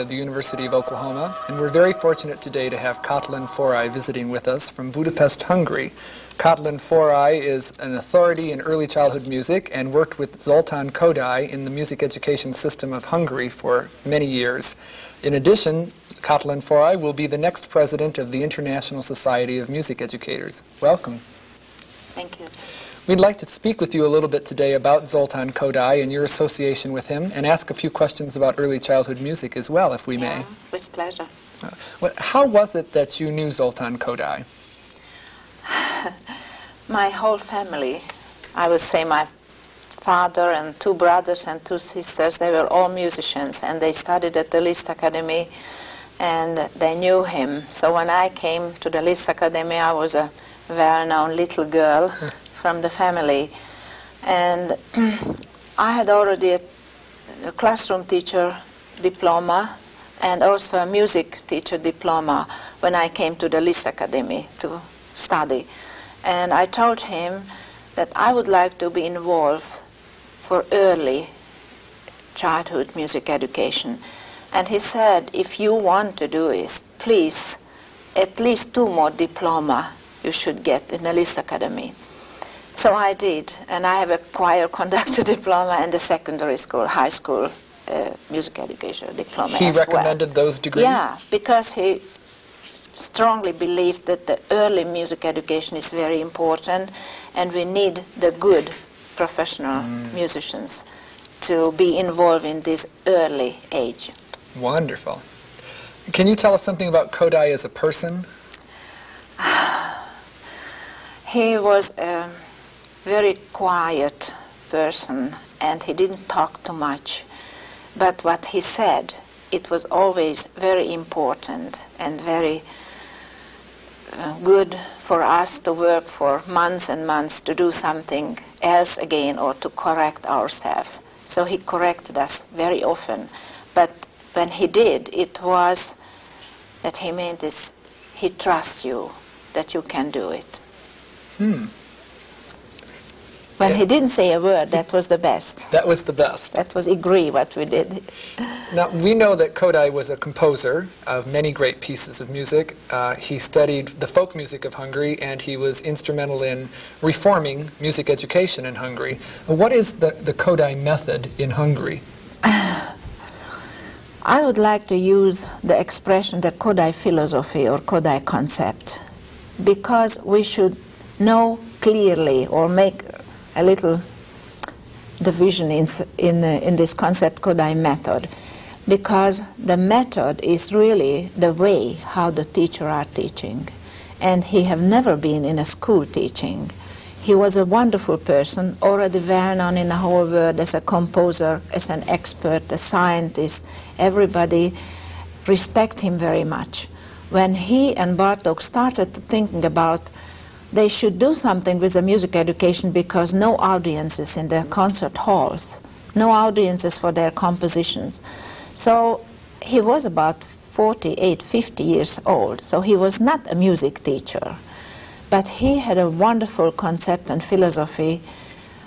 Of the University of Oklahoma, and we're very fortunate today to have Katalin Forrai visiting with us from Budapest, Hungary. Katalin Forrai is an authority in early childhood music and worked with Zoltán Kodály in the music education system of Hungary for many years. In addition, Katalin Forrai will be the next president of the International Society of Music Educators. Welcome. Thank you. We'd like to speak with you a little bit today about Zoltán Kodály and your association with him and ask a few questions about early childhood music as well, if we may. Yeah, with pleasure. Uh, well, how was it that you knew Zoltán Kodály? My whole family, I would say my father and two brothers and two sisters, they were all musicians and they studied at the Liszt Academy and they knew him. So when I came to the Liszt Academy, I was a well-known little girl from the family. And I had already a, a classroom teacher diploma and also a music teacher diploma when I came to the Liszt Academy to study. And I told him that I would like to be involved for early childhood music education. And he said, if you want to do it, please, at least two more diploma you should get in the Liszt Academy. So I did, and I have a choir conductor diploma and a secondary school, high school uh, music education diploma He as well. recommended those degrees? Yeah, because he strongly believed that the early music education is very important and we need the good professional musicians to be involved in this early age. Wonderful. Can you tell us something about Kodály as a person? He was a very quiet person and he didn't talk too much. But what he said, it was always very important and very uh, good for us to work for months and months to do something else again or to correct ourselves. So he corrected us very often. But when he did, it was that he meant this, he trusts you that you can do it. Hmm. When Yeah. he didn't say a word, that was the best. That was the best. That was agree what we did. Now, we know that Kodály was a composer of many great pieces of music. Uh, he studied the folk music of Hungary, and he was instrumental in reforming music education in Hungary. What is the, the Kodály method in Hungary? I would like to use the expression the Kodály philosophy or Kodály concept because we should know clearly or make a little division in, in, in this concept Kodály method because the method is really the way how the teacher are teaching and he have never been in a school teaching he was a wonderful person, already well known in the whole world as a composer, as an expert, a scientist. Everybody respect him very much. When he and Bartok started thinking about they should do something with the music education because no audiences in their concert halls, no audiences for their compositions. So he was about 48, 50 years old, so he was not a music teacher. But he had a wonderful concept and philosophy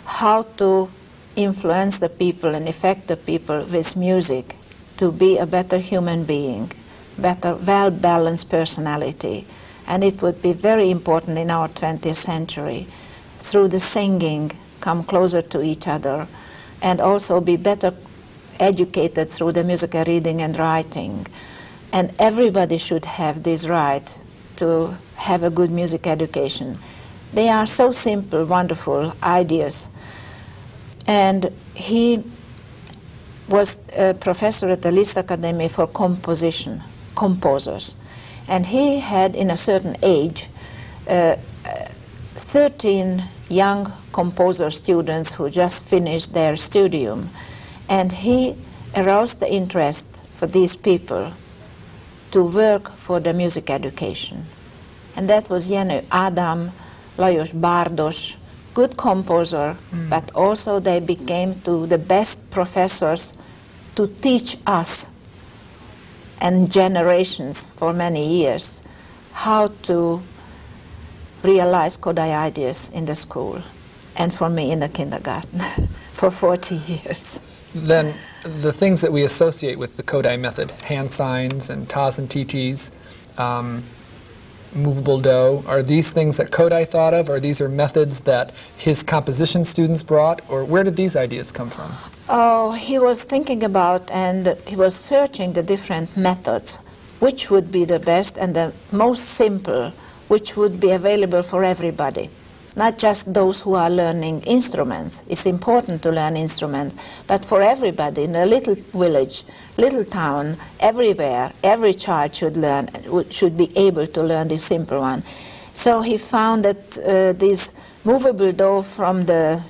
how to influence the people and affect the people with music to be a better human being, better, well balanced personality. And it would be very important in our 20th century through the singing, come closer to each other, and also be better educated through the musical reading and writing. And everybody should have this right to have a good music education. They are so simple, wonderful ideas. And he was a professor at the Liszt Academy for composition, composers. And he had, in a certain age, uh, uh, 13 young composer students who just finished their studium. And he aroused the interest for these people to work for the music education. And that was Jenő Ádám, Lajos Bardos, good composer, but also they became to the best professors to teach us and generations for many years how to realize Kodály ideas in the school and for me in the kindergarten for 40 years. Then the things that we associate with the Kodály method, hand signs and tas and titis, um, movable do? are these things that Kodály thought of, or these are methods that his composition students brought, or where did these ideas come from? Oh, he was thinking about and he was searching the different methods, which would be the best and the most simple, which would be available for everybody not just those who are learning instruments. It's important to learn instruments, but for everybody in a little village, little town, everywhere, every child should learn, should be able to learn this simple one. So he found that uh, this movable do from the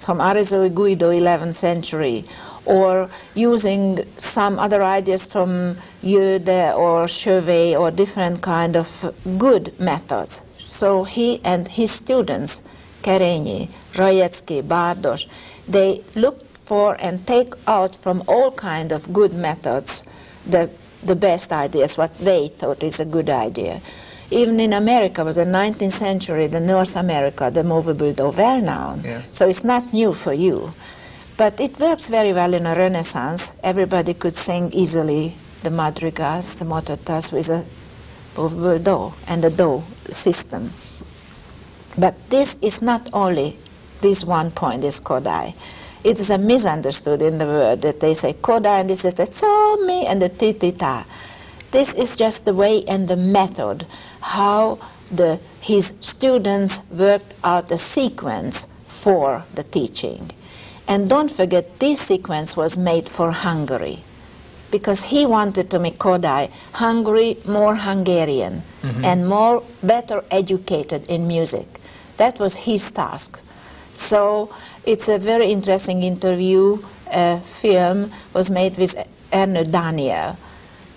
from Arezzo Guido, 11th century, or using some other ideas from Jöde or Chevé or different kind of good methods so he and his students, Kerényi, Rajeczky, Bardos, they look for and take out from all kind of good methods the, the best ideas, what they thought is a good idea. Even in America, was the 19th century, the North America, the movable do well known. Yes. So it's not new for you. But it works very well in a Renaissance. Everybody could sing easily the madrigals, the motetas with a movable do and a do system. But this is not only this one point, this Kodály. It is a misunderstood in the word that they say Kodály and this is the so me and the titita. This is just the way and the method how the, his students worked out a sequence for the teaching. And don't forget, this sequence was made for Hungary because he wanted to make Kodály Hungary more Hungarian mm-hmm. and more better educated in music. That was his task. So it's a very interesting interview. A film was made with Ernő Daniel.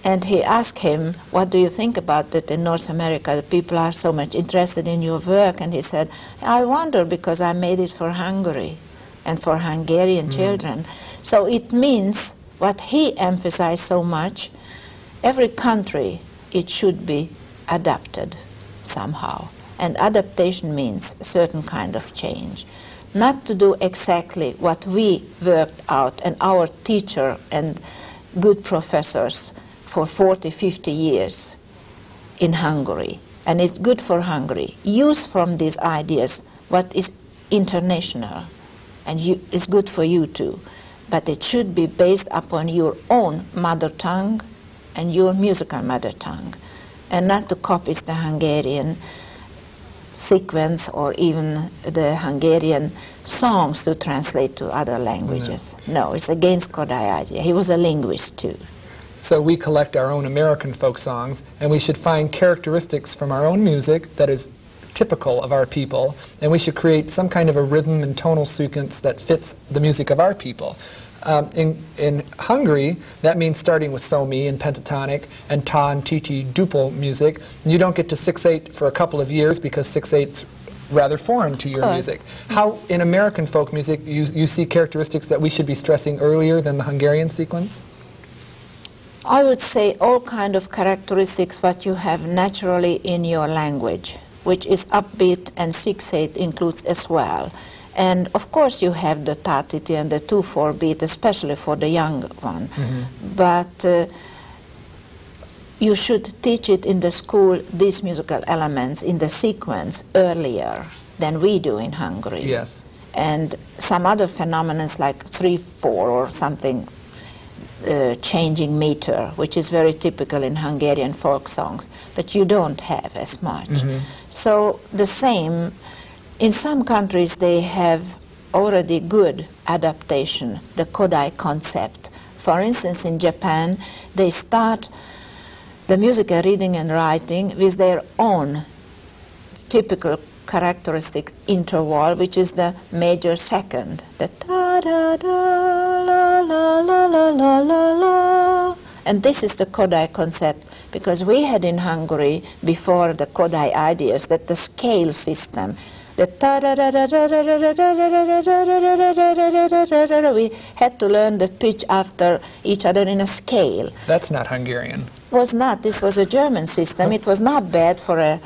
And he asked him, What do you think about it in North America? The people are so much interested in your work. And he said, I wonder because I made it for Hungary and for Hungarian mm. children. So it means what he emphasized so much, every country, it should be adapted somehow. And adaptation means a certain kind of change. Not to do exactly what we worked out and our teacher and good professors for 40, 50 years in Hungary. And it's good for Hungary. Use from these ideas what is international. And you, it's good for you too but it should be based upon your own mother tongue and your musical mother tongue, and not to copy the Hungarian sequence or even the Hungarian songs to translate to other languages. No, it's against idea. He was a linguist too. So we collect our own American folk songs, and we should find characteristics from our own music that is typical of our people, and we should create some kind of a rhythm and tonal sequence that fits the music of our people. Um, in, in Hungary, that means starting with somi and pentatonic and ton, titi duple music. You don't get to 6-8 for a couple of years because 6-8's rather foreign to your music. How, in American folk music, you, you see characteristics that we should be stressing earlier than the Hungarian sequence? I would say all kind of characteristics what you have naturally in your language which is upbeat, and 6-8 includes as well. And of course, you have the tatiti and the 2-4 beat, especially for the young one. Mm-hmm. But uh, you should teach it in the school, these musical elements, in the sequence earlier than we do in Hungary. Yes. And some other phenomena like 3 4 or something uh, changing meter, which is very typical in Hungarian folk songs, but you don't have as much. Mm-hmm. So the same, in some countries they have already good adaptation, the Kodály concept. For instance, in Japan, they start the musical reading and writing with their own typical characteristic interval, which is the major second, the da da da la la la la la la la. And this is the Kodály concept because we had in Hungary before the Kodály ideas that the scale system The we had to learn the pitch after each other in a scale. That's not Hungarian. Was not. This was a German system. It was not bad for a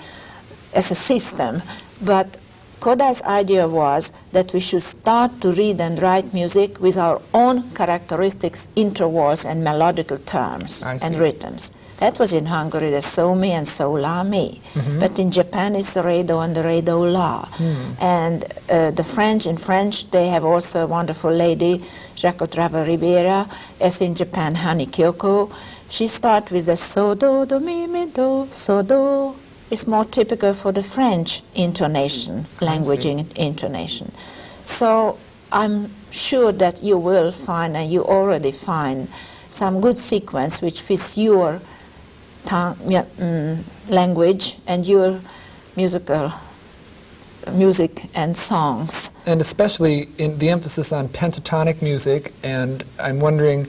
as a system, but Kodály's idea was that we should start to read and write music with our own characteristics, intervals, and melodical terms and rhythms. That was in Hungary, the so mi and so la. Mm-hmm. But in Japan, it's the redo and the redo la. Hmm. And uh, the French, in French, they have also a wonderful lady, Jacques Trava Ribera, as in Japan, Hani Kyoko. She starts with the so do, do mi mi do, so do. It's more typical for the French intonation, language see. in, intonation. So I'm sure that you will find, and you already find, some good sequence which fits your tongue, yeah, mm, language and your musical music and songs. And especially in the emphasis on pentatonic music, and I'm wondering,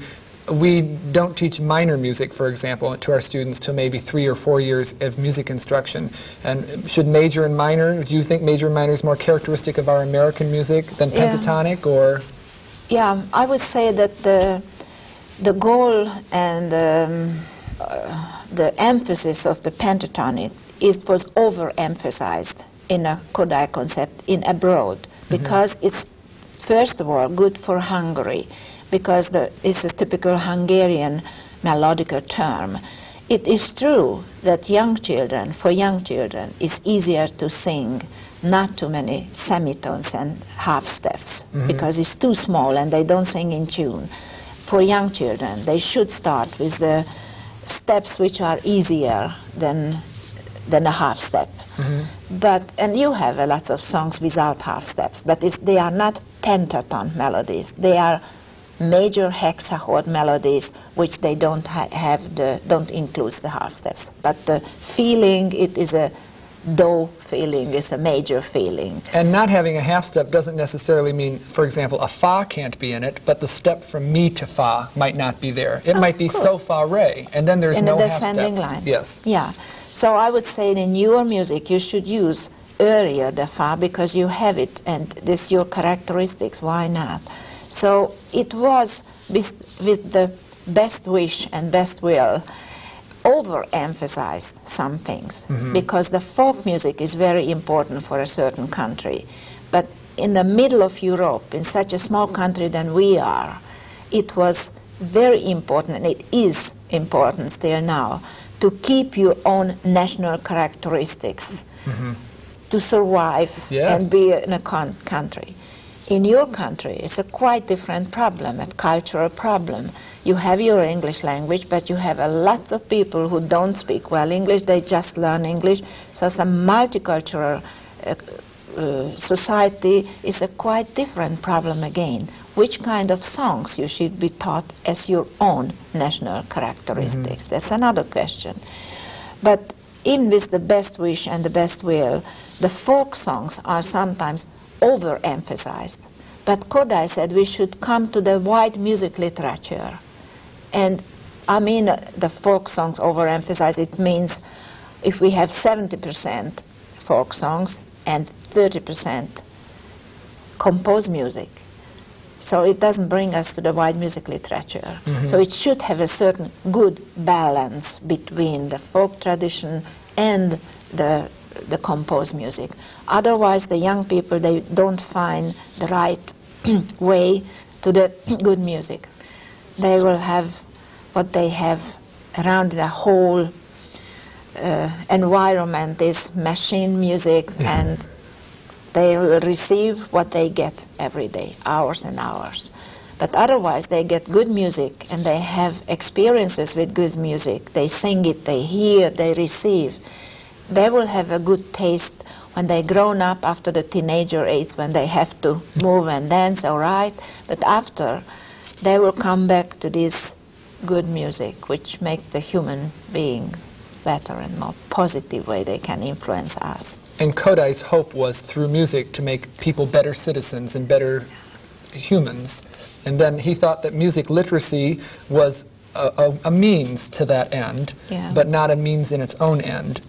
we don't teach minor music, for example, to our students till maybe three or four years of music instruction. And should major and minor, do you think major and minor is more characteristic of our American music than Yeah. pentatonic, or? Yeah, I would say that the the goal and um, uh, the emphasis of the pentatonic is was overemphasized in a Kodály concept in abroad because it's first of all good for Hungary because the, it's a typical Hungarian melodical term. It is true that young children, for young children, it's easier to sing not too many semitones and half steps because it's too small and they don't sing in tune. For young children, they should start with the steps which are easier than than a half step. Mm-hmm. But and you have a lot of songs without half steps, but it's, they are not pentaton melodies. They are major hexachord melodies which they don't ha- have the don't include the half steps. But the feeling it is a do feeling is a major feeling. And not having a half step doesn't necessarily mean, for example, a fa can't be in it, but the step from mi to fa might not be there. It might be course. so fa re, and then there's in no the half step. descending line. Yes. Yeah. So I would say in your music you should use earlier the fa because you have it and this your characteristics. Why not? So it was with the best wish and best will overemphasized some things mm-hmm. because the folk music is very important for a certain country. But in the middle of Europe, in such a small country than we are, it was very important, and it is important still now, to keep your own national characteristics mm-hmm. to survive Yes. and be in a country. In your country, it's a quite different problem, a cultural problem. You have your English language, but you have a lot of people who don't speak well English, they just learn English. So it's a multicultural uh, uh, society is a quite different problem again. Which kind of songs you should be taught as your own national characteristics? That's another question. But in with the best wish and the best will, the folk songs are sometimes overemphasized. But Kodály said we should come to the white music literature. And I mean uh, the folk songs overemphasized, it means if we have 70% folk songs and 30% composed music, so it doesn't bring us to the white music literature. So it should have a certain good balance between the folk tradition and the, the composed music. Otherwise, the young people, they don't find the right way to the good music. They will have what they have around the whole uh, environment is machine music and they will receive what they get every day, hours and hours. But otherwise, they get good music and they have experiences with good music. They sing it, they hear, they receive. They will have a good taste when they grown up after the teenager age, when they have to move and dance, all right. But after, they will come back to this good music, which make the human being better and more positive way they can influence us. And Kodály's hope was through music to make people better citizens and better humans. And then he thought that music literacy was a, a, a means to that end, Yeah. but not a means in its own end.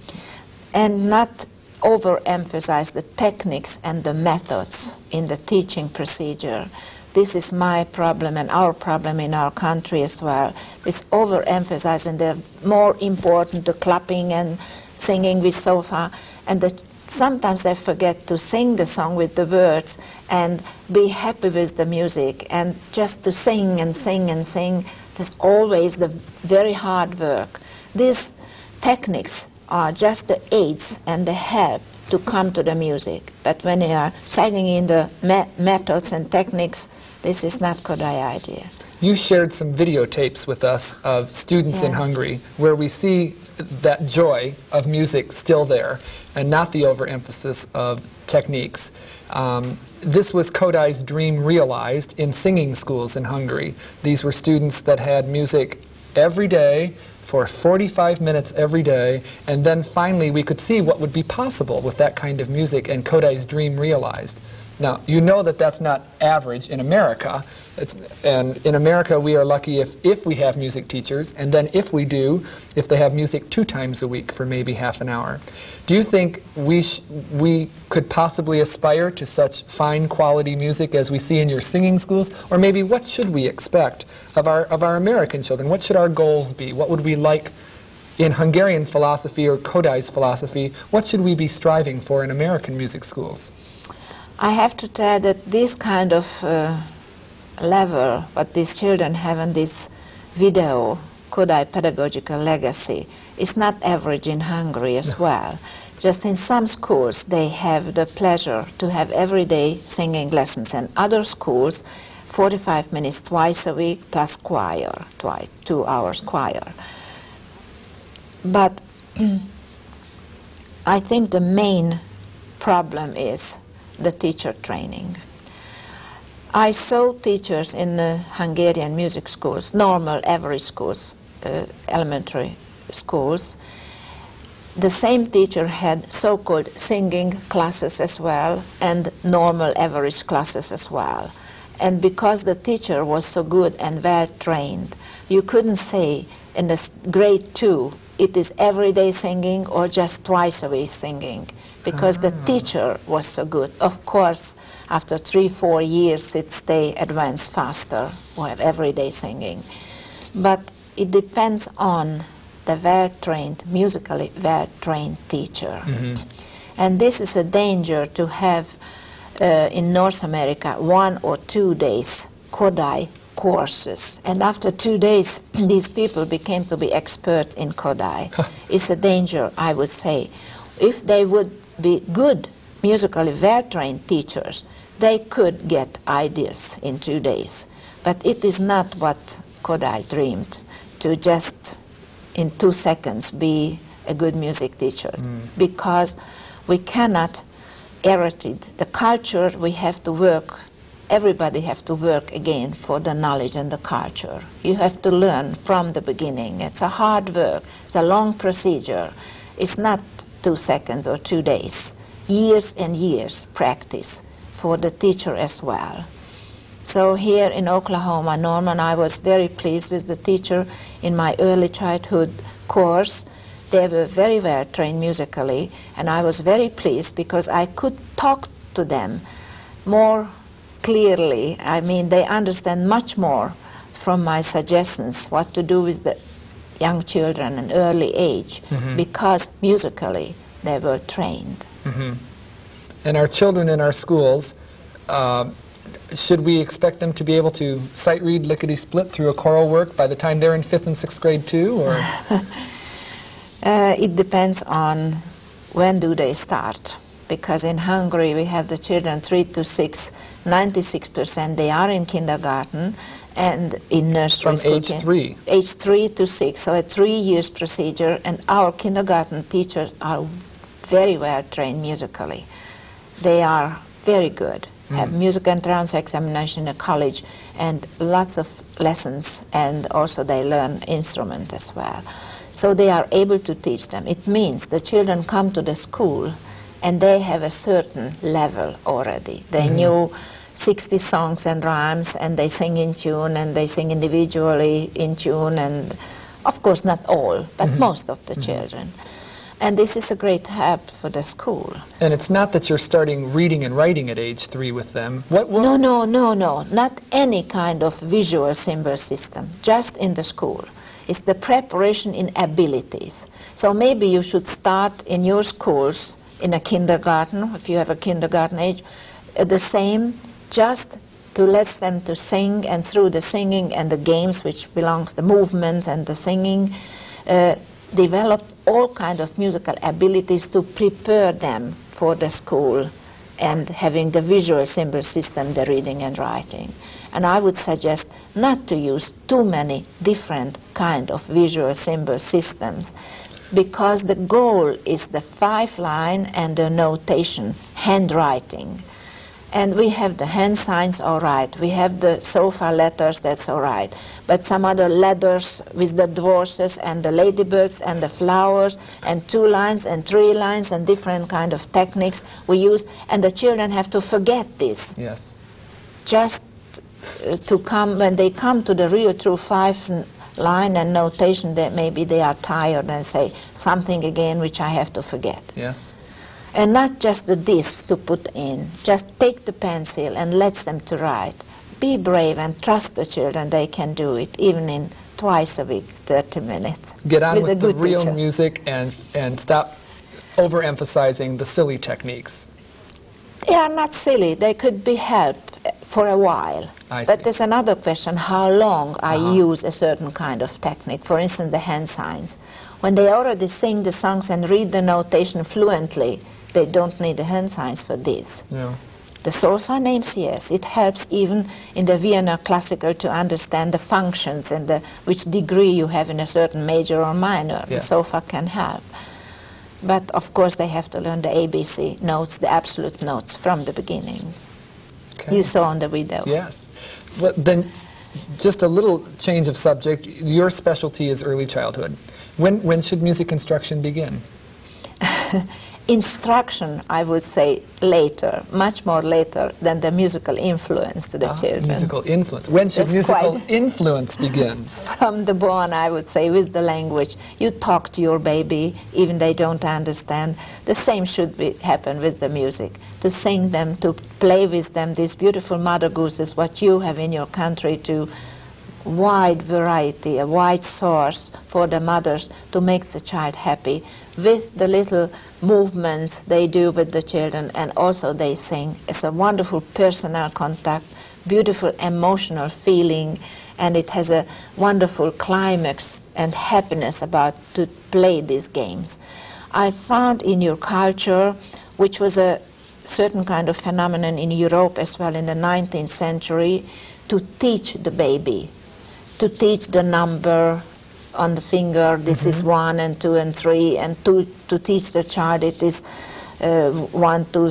And not overemphasize the techniques and the methods in the teaching procedure. This is my problem and our problem in our country as well. It's overemphasized and they're more important the clapping and singing with solfa and the, sometimes they forget to sing the song with the words and be happy with the music and just to sing and sing and sing. There's always the very hard work. These techniques are just the aids and the help to come to the music. But when you are singing in the me- methods and techniques, this is not Kodály idea. You shared some videotapes with us of students in Hungary where we see that joy of music still there and not the overemphasis of techniques. Um, this was Kodály's dream realized in singing schools in Hungary. These were students that had music every day for 45 minutes every day, and then finally we could see what would be possible with that kind of music and Kodály's dream realized. Now, you know that that's not average in America. It's, and in America, we are lucky if, if we have music teachers, and then if we do, if they have music two times a week for maybe half an hour. Do you think we, we could possibly aspire to such fine quality music as we see in your singing schools? Or maybe what should we expect of our, of our American children? What should our goals be? What would we like in Hungarian philosophy or Kodály's philosophy? What should we be striving for in American music schools? I have to tell that this kind of uh, level, what these children have in this video, Kodály Pedagogical Legacy, is not average in Hungary as well. Just in some schools, they have the pleasure to have everyday singing lessons, and other schools, 45 minutes twice a week plus choir, twice, two hours choir. But I think the main problem is the teacher training. I saw teachers in the Hungarian music schools, normal average schools, uh, elementary schools. The same teacher had so called singing classes as well and normal average classes as well. And because the teacher was so good and well trained, you couldn't say in the grade two it is everyday singing or just twice a week singing because the teacher was so good. Of course, after three, four years, it's they advance faster or have everyday singing. But it depends on the well-trained, musically well-trained teacher. And this is a danger to have uh, in North America one or two days Kodály courses. And after two days, these people became to be experts in Kodály. it's a danger, I would say. If they would be good, musically well-trained teachers, they could get ideas in two days. But it is not what Kodály dreamed, to just in two seconds be a good music teacher. Hmm. Because we cannot eradicate the culture, we have to work everybody have to work again for the knowledge and the culture. You have to learn from the beginning. It's a hard work. It's a long procedure. It's not two seconds or two days. Years and years practice for the teacher as well. So here in Oklahoma, Norman, I was very pleased with the teacher in my early childhood course. They were very well trained musically, and I was very pleased because I could talk to them more clearly. I mean, they understand much more from my suggestions what to do with the young children in early age because musically they were trained. And our children in our schools, uh, should we expect them to be able to sight read lickety split through a choral work by the time they're in fifth and sixth grade too? Or Uh, it depends on when do they start. Because in Hungary we have the children three to six, 96% they are in kindergarten and in nursery From school. age three? Age three to six, so a three years procedure. And our kindergarten teachers are very well trained musically. They are very good. Hmm. Have music entrance examination in a college and lots of lessons, and also they learn instrument as well. So they are able to teach them. It means the children come to the school and they have a certain level already. They mm-hmm. knew 60 songs and rhymes, and they sing in tune, and they sing individually in tune, and of course not all, but mm-hmm. most of the mm-hmm. children. And this is a great help for the school. And it's not that you're starting reading and writing at age three with them. What, what No, no, no, no, not any kind of visual symbol system, just in the school. It's the preparation in abilities. So maybe you should start in your schools in a kindergarten, if you have a kindergarten age, uh, the same, just to let them to sing, and through the singing and the games, which belongs the movement and the singing, uh, develop all kind of musical abilities to prepare them for the school and having the visual symbol system, the reading and writing. And I would suggest not to use too many different kind of visual symbol systems because the goal is the five line and the notation, handwriting. And we have the hand signs, all right. We have the solfa letters, that's all right. But some other letters with the dwarfs and the ladybugs and the flowers and two lines and three lines and different kind of techniques we use. And the children have to forget this. Yes. Just uh, to come, when they come to the real true five line and notation, that maybe they are tired and say something again which I have to forget Yes. and not just the disc to put in. Just take the pencil and let them to write. Be brave and trust the children; they can do it, even in twice a week, 30 minutes. Get on With with, the real teacher. music and, and stop overemphasizing the silly techniques. They are not silly. They could be helped for a while. I but see. there's another question: how long I Uh-huh. use a certain kind of technique? For instance, the hand signs. When they already sing the songs and read the notation fluently, they don't need the hand signs for this. No. The solfa names, yes, it helps even in the Vienna classical to understand the functions and the, which degree you have in a certain major or minor. Yes. The solfa can help. But of course, they have to learn the ABC notes, the absolute notes from the beginning. Okay. You saw on the video. Yes. Well, then, just a little change of subject. Your specialty is early childhood. When, when should music instruction begin? Instruction, I would say, later, much more later than the musical influence to the Ah, children. Musical influence. When should That's musical influence begin? from the born, I would say, with the language. You talk to your baby, even they don't understand. The same should be, happen with the music. To sing them, to play with them, these beautiful mother gooses, what you have in your country, to wide variety, a wide source for the mothers to make the child happy with the little movements they do with the children and also they sing. It's a wonderful personal contact, beautiful emotional feeling, and it has a wonderful climax and happiness about to play these games. I found in your culture, which was a certain kind of phenomenon in Europe as well in the 19th century, to teach the baby to teach the number on the finger. This is one and two and three, and to to teach the child it is uh, one, two,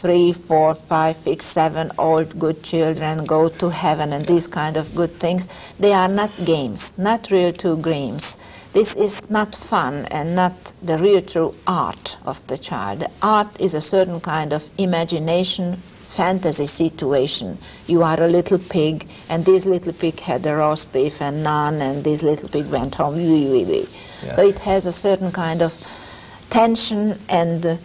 three, four, five, six, seven. Old good children go to heaven, and these kind of good things. They are not games, not real true games. This is not fun and not the real true art of the child. The art is a certain kind of imagination fantasy situation. You are a little pig, and this little pig had a roast beef and none, and this little pig went home. Wee, wee, wee. Yeah. So it has a certain kind of tension and uh,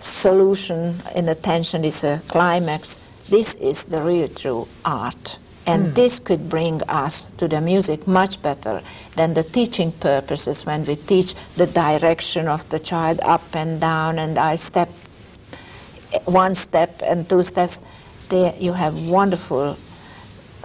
solution. In the tension is a climax. This is the real true art. And hmm. this could bring us to the music much better than the teaching purposes when we teach the direction of the child up and down and I step one step and two steps, there you have wonderful,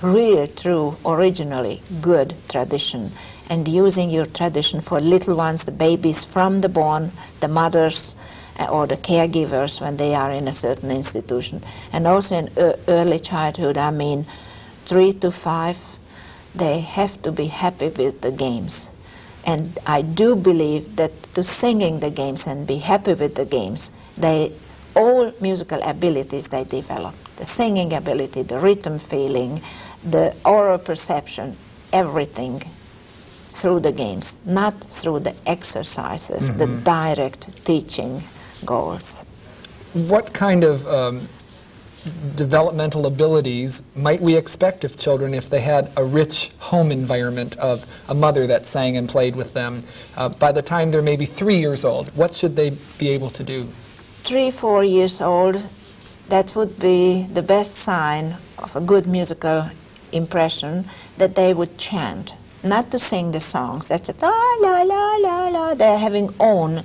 real, true, originally good tradition. And using your tradition for little ones, the babies from the born, the mothers, Uh, or the caregivers when they are in a certain institution. And also in early childhood, I mean, three to five, they have to be happy with the games. And I do believe that to singing the games and be happy with the games, they all musical abilities they develop. The singing ability, the rhythm feeling, the oral perception, everything through the games, not through the exercises, the mm-hmm. direct teaching goals. What kind of um, developmental abilities might we expect of children if they had a rich home environment of a mother that sang and played with them? Uh, by the time they're maybe three years old, what should they be able to do? Three, four years old, that would be the best sign of a good musical impression that they would chant. Not to sing the songs, that's just la la la la la. They're having own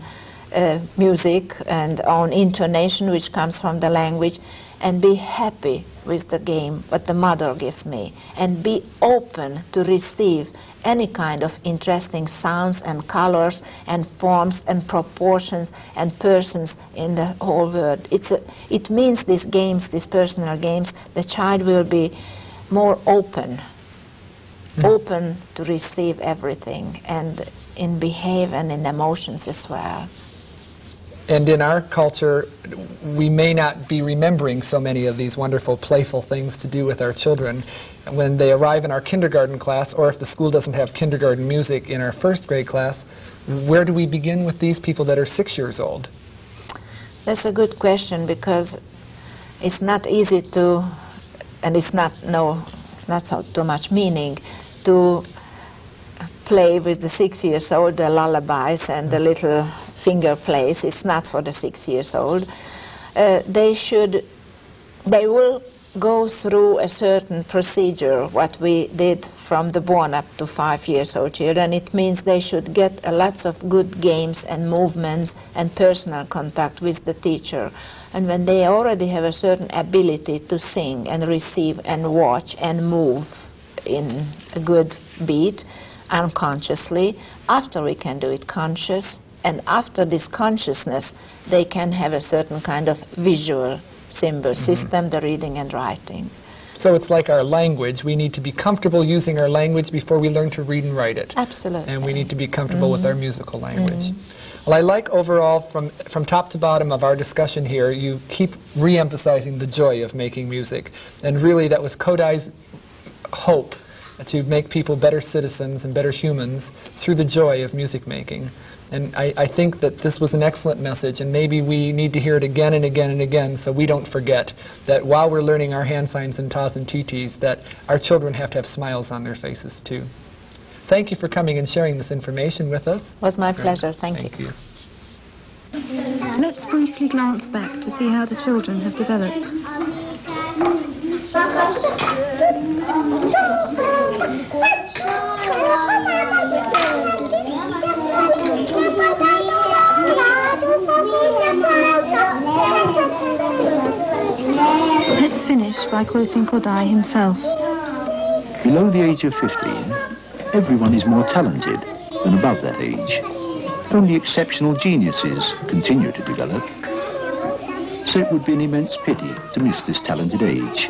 uh, music and own intonation which comes from the language and be happy with the game what the mother gives me and be open to receive any kind of interesting sounds and colors and forms and proportions and persons in the whole world. It's a, it means these games, these personal games, the child will be more open, mm. open to receive everything and in behave and in emotions as well. And in our culture, we may not be remembering so many of these wonderful, playful things to do with our children. When they arrive in our kindergarten class, or if the school doesn't have kindergarten music in our first grade class, where do we begin with these people that are six years old? That's a good question because it's not easy to, and it's not no, not so too much meaning to play with the six years old the lullabies and the mm. little finger plays. It's not for the six years old. Uh, they should, they will go through a certain procedure, what we did from the born up to five years old children. It means they should get a lots of good games and movements and personal contact with the teacher. And when they already have a certain ability to sing and receive and watch and move in a good beat unconsciously, after we can do it conscious, and after this consciousness, they can have a certain kind of visual symbol mm-hmm. system, the reading and writing. So it's like our language. We need to be comfortable using our language before we learn to read and write it. Absolutely. And we need to be comfortable mm-hmm. with our musical language. Mm-hmm. Well, I like overall, from, from top to bottom of our discussion here, you keep re emphasizing the joy of making music. And really, that was Kodály's hope to make people better citizens and better humans through the joy of music making. And I, I, think that this was an excellent message, and maybe we need to hear it again and again and again so we don't forget that while we're learning our hand signs and tas and titis, that our children have to have smiles on their faces too. Thank you for coming and sharing this information with us. It was my pleasure. Thank, Thank you. you. Let's briefly glance back to see how the children have developed. Let's finish by quoting Kodály himself. Below the age of 15, everyone is more talented than above that age. Only exceptional geniuses continue to develop. So it would be an immense pity to miss this talented age.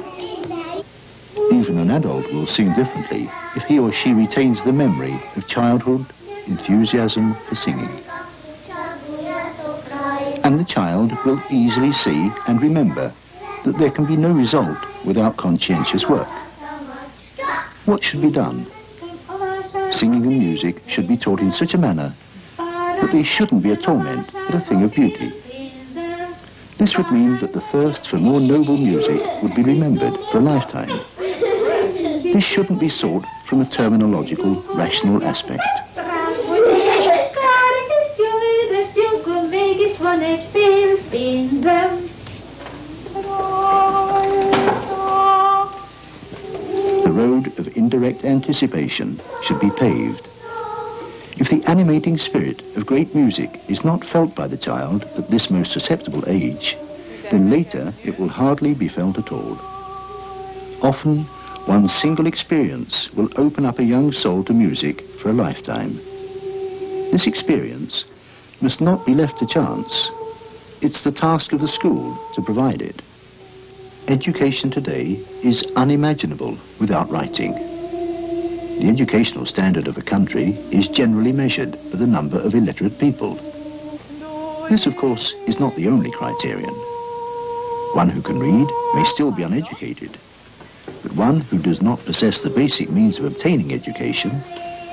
Even an adult will sing differently if he or she retains the memory of childhood, enthusiasm for singing and the child will easily see and remember that there can be no result without conscientious work. What should be done? Singing and music should be taught in such a manner that they shouldn't be a torment, but a thing of beauty. This would mean that the thirst for more noble music would be remembered for a lifetime. This shouldn't be sought from a terminological, rational aspect. Indirect anticipation should be paved. If the animating spirit of great music is not felt by the child at this most susceptible age, then later it will hardly be felt at all. Often, one single experience will open up a young soul to music for a lifetime. This experience must not be left to chance. It's the task of the school to provide it. Education today is unimaginable without writing. The educational standard of a country is generally measured by the number of illiterate people. This, of course, is not the only criterion. One who can read may still be uneducated, but one who does not possess the basic means of obtaining education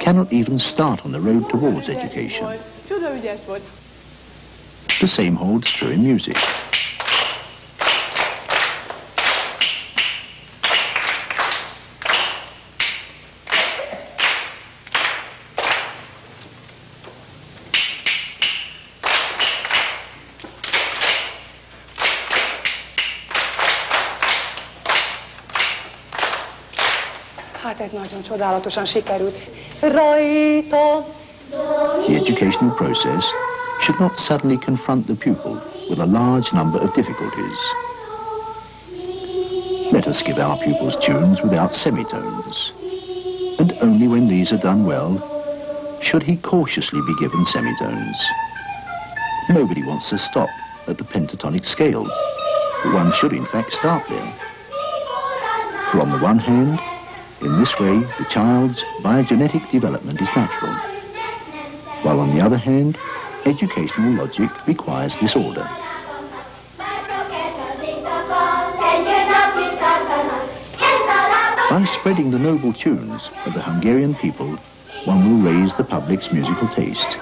cannot even start on the road towards education. The same holds true in music. Ez nagyon csodálatosan sikerült. Rajta. The educational process should not suddenly confront the pupil with a large number of difficulties. Let us give our pupils tunes without semitones. And only when these are done well, should he cautiously be given semitones. Nobody wants to stop at the pentatonic scale, one should in fact start there. For on the one hand, in this way the child's biogenetic development is natural, while on the other hand, educational logic requires this order. By spreading the noble tunes of the Hungarian people, one will raise the public's musical taste.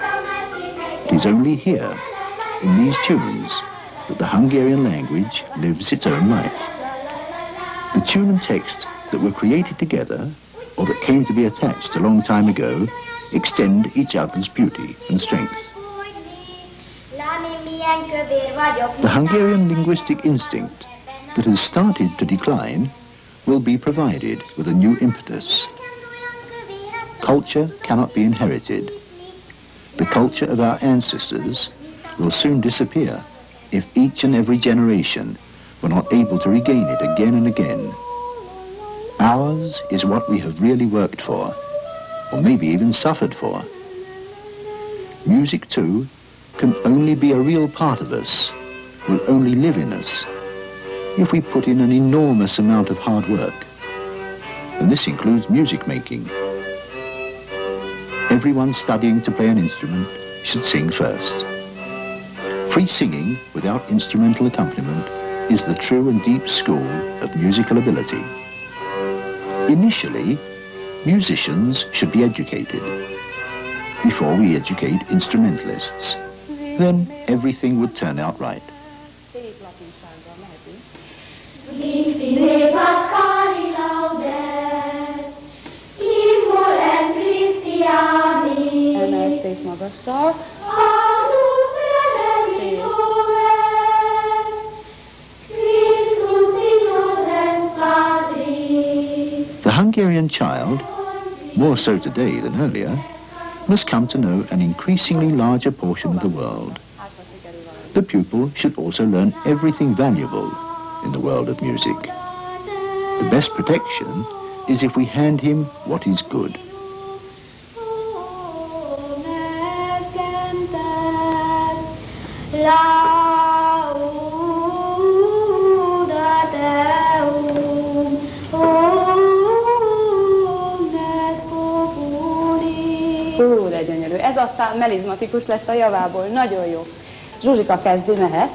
It is only here, in these tunes, that the Hungarian language lives its own life. The tune and text that were created together, or that came to be attached a long time ago, extend each other's beauty and strength. The Hungarian linguistic instinct that has started to decline will be provided with a new impetus. Culture cannot be inherited. The culture of our ancestors will soon disappear if each and every generation were not able to regain it again and again. Ours is what we have really worked for, or maybe even suffered for. Music, too, can only be a real part of us, will only live in us, if we put in an enormous amount of hard work. And this includes music making. Everyone studying to play an instrument should sing first. Free singing without instrumental accompaniment is the true and deep school of musical ability. Initially, musicians should be educated before we educate instrumentalists. Then everything would turn out right. Victime Hungarian child, more so today than earlier, must come to know an increasingly larger portion of the world. The pupil should also learn everything valuable in the world of music. The best protection is if we hand him what is good. Ez aztán melizmatikus lett a javából. Nagyon jó. Zsuzsika kezdi, mehet.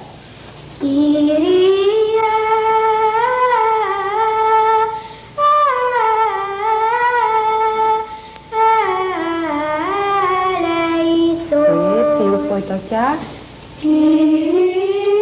Fiúk folytatják. Mindenki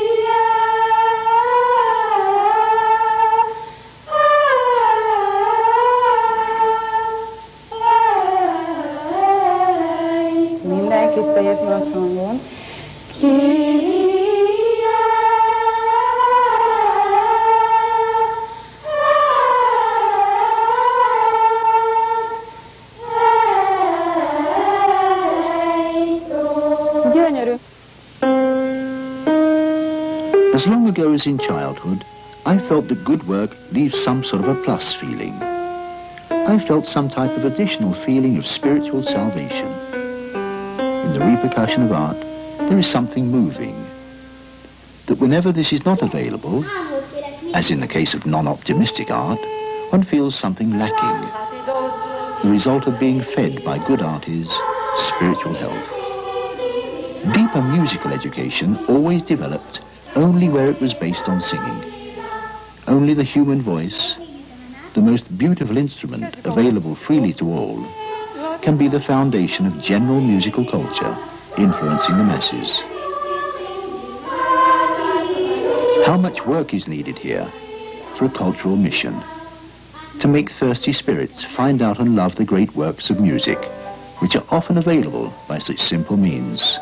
in childhood, I felt that good work leaves some sort of a plus feeling. I felt some type of additional feeling of spiritual salvation. In the repercussion of art, there is something moving. That whenever this is not available, as in the case of non-optimistic art, one feels something lacking. The result of being fed by good art is spiritual health. Deeper musical education always developed only where it was based on singing. Only the human voice, the most beautiful instrument available freely to all, can be the foundation of general musical culture influencing the masses. How much work is needed here for a cultural mission? To make thirsty spirits find out and love the great works of music, which are often available by such simple means.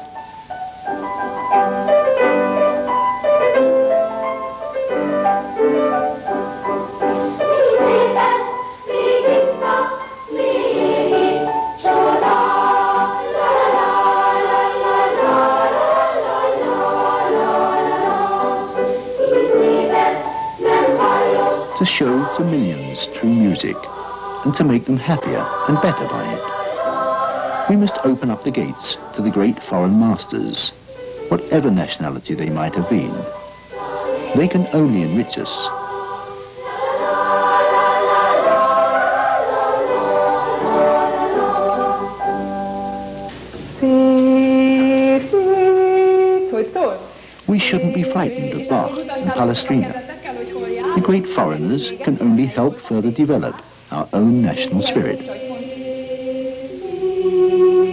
Show to millions through music and to make them happier and better by it. We must open up the gates to the great foreign masters, whatever nationality they might have been. They can only enrich us We shouldn't be frightened of Bach and Palestrina. The great foreigners can only help further develop our own national spirit.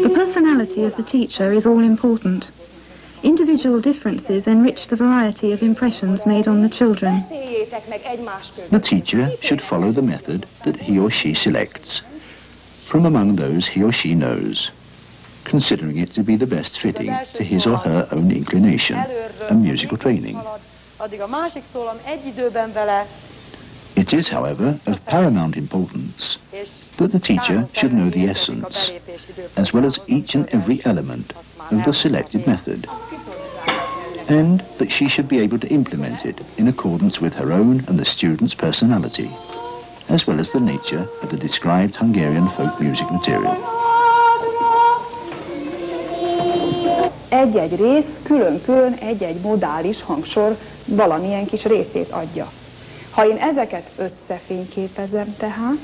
The personality of the teacher is all important. Individual differences enrich the variety of impressions made on the children. The teacher should follow the method that he or she selects from among those he or she knows, considering it to be the best fitting to his or her own inclination and musical training. It is, however, of paramount importance that the teacher should know the essence, as well as each and every element of the selected method, and that she should be able to implement it in accordance with her own and the student's personality, as well as the nature of the described Hungarian folk music material. Egy-egy rész külön-külön egy-egy modális hangsor valamilyen kis részét adja. Ha én ezeket összefényképezem tehát,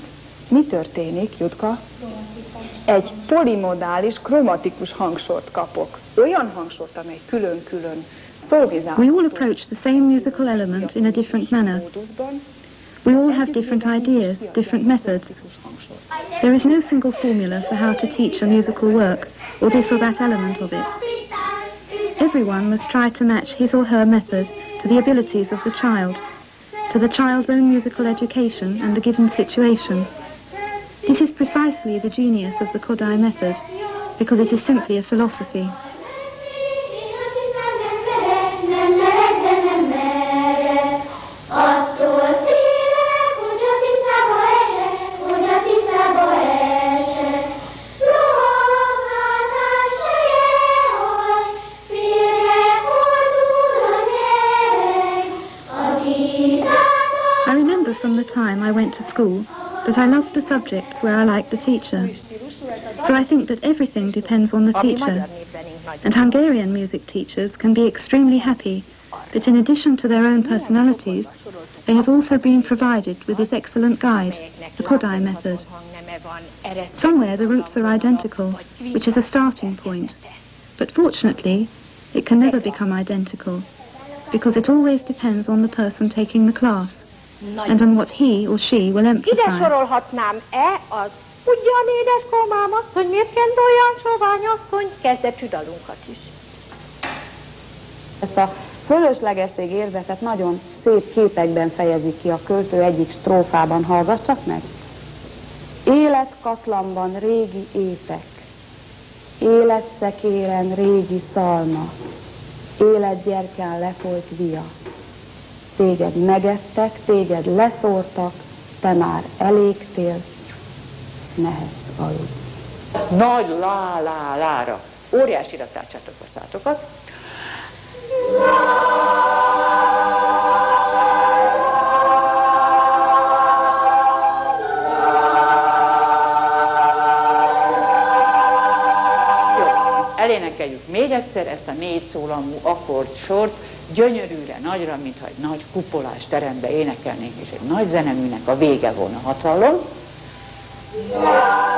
mi történik, Jutka? Egy polimodális, kromatikus hangsort kapok. Olyan hangsort, amely külön-külön. We all approach the same musical element in a different manner. We all have different ideas, different methods. There is no single formula for how to teach a musical work, or this or that element of it. Everyone must try to match his or her method to the abilities of the child, to the child's own musical education and the given situation. This is precisely the genius of the Kodály method, because it is simply a philosophy. Subjects where I like the teacher. So I think that everything depends on the teacher. And Hungarian music teachers can be extremely happy that in addition to their own personalities, they have also been provided with this excellent guide, the Kodály method. Somewhere the roots are identical, which is a starting point. But fortunately, it can never become identical, because it always depends on the person taking the class, and on what he or she will Ide emphasize. sorolhatnám-e az Ugyan édeskomám asszony, miért kent olyan csovány asszony? Kezdetű dalunkat is. Ezt a fölöslegesség érzetet nagyon szép képekben fejezi ki a költő egyik strófában. Hallgass csak meg! Életkatlanban régi épek, életszekéren régi szalma, életgyertyán lefolyt viasz. Téged megettek, téged leszórtak, te már elégtél, mehetsz aludni. Nagy lá, lá, lára. Óriásira tárcsátok a szátokat. Jó, elénekeljük még egyszer ezt a négy szólamú akkordsort, gyönyörűre, nagyra, mintha egy nagy kupolás terembe énekelnénk, és egy nagy zeneműnek a vége volna hatalom. Like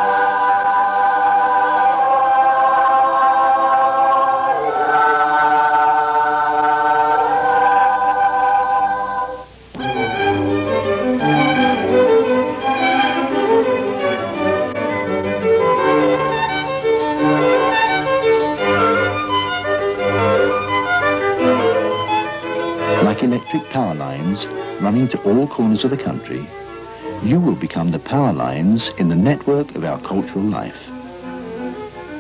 of the country, you will become the power lines in the network of our cultural life.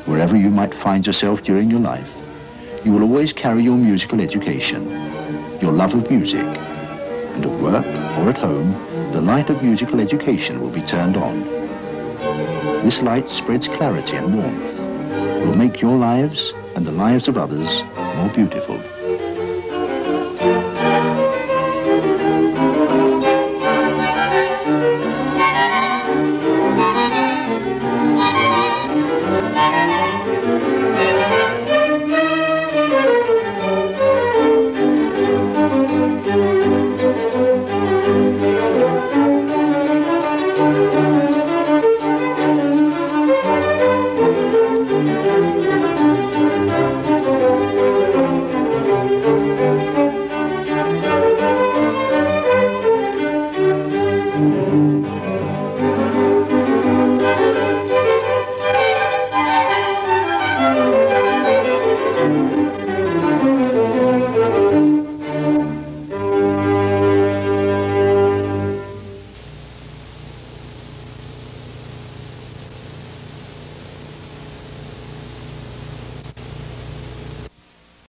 Wherever you might find yourself during your life, you will always carry your musical education, your love of music, and at work or at home, the light of musical education will be turned on. This light spreads clarity and warmth, will make your lives and the lives of others more beautiful.